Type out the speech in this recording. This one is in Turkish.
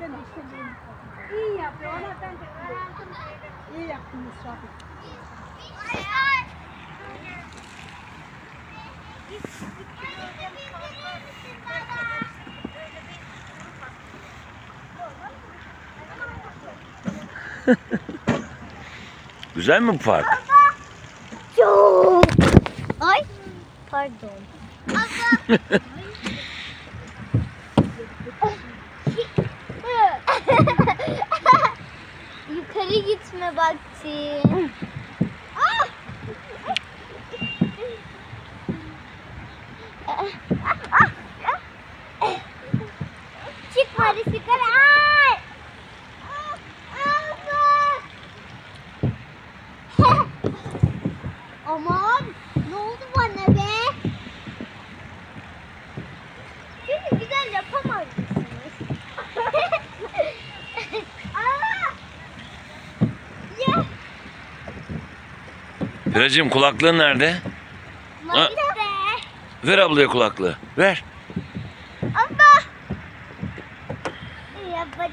Ben de işte İyi yapıyor. Ona ben de İyi yaptınız Şafik. Güzel mi bu park? Çok. Ay. Pardon. Yukarı gitme vakti. Ah! Çık Paris yukarı. Ay! Aman Firacığım kulaklığın nerede? Ha. Ver ablaya kulaklığı. Ver. Abla. Ya bakayım.